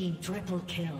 Team triple kill.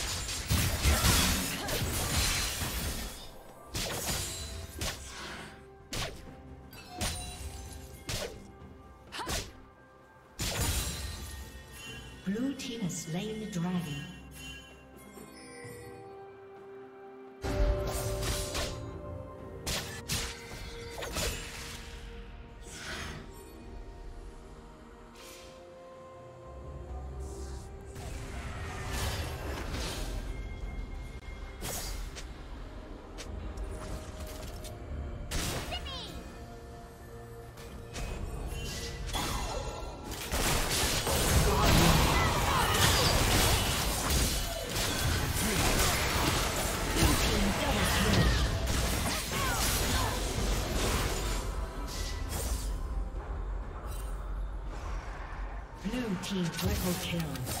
Team triple kill.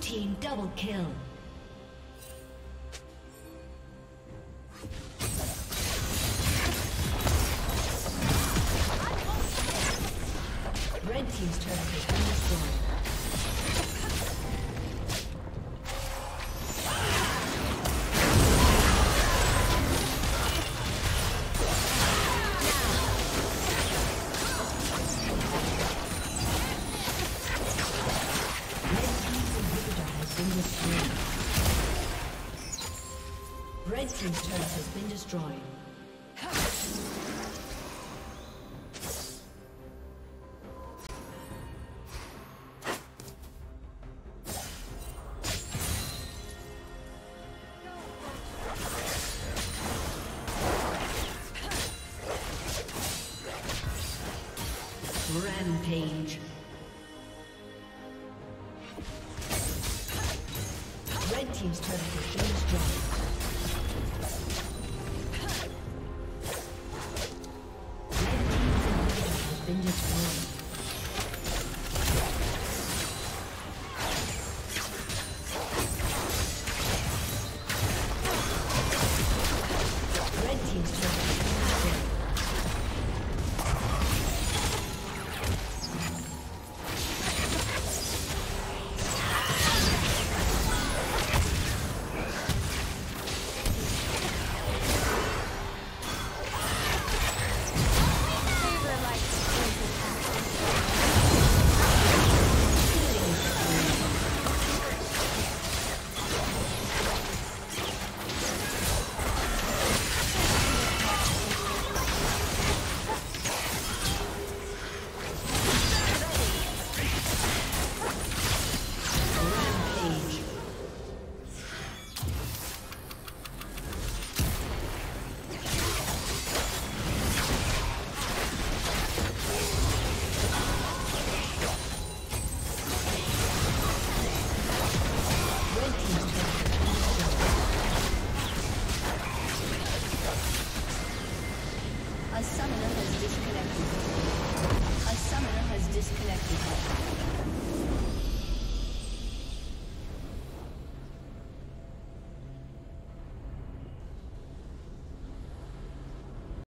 Team double kill. Red team's turret has destroyed.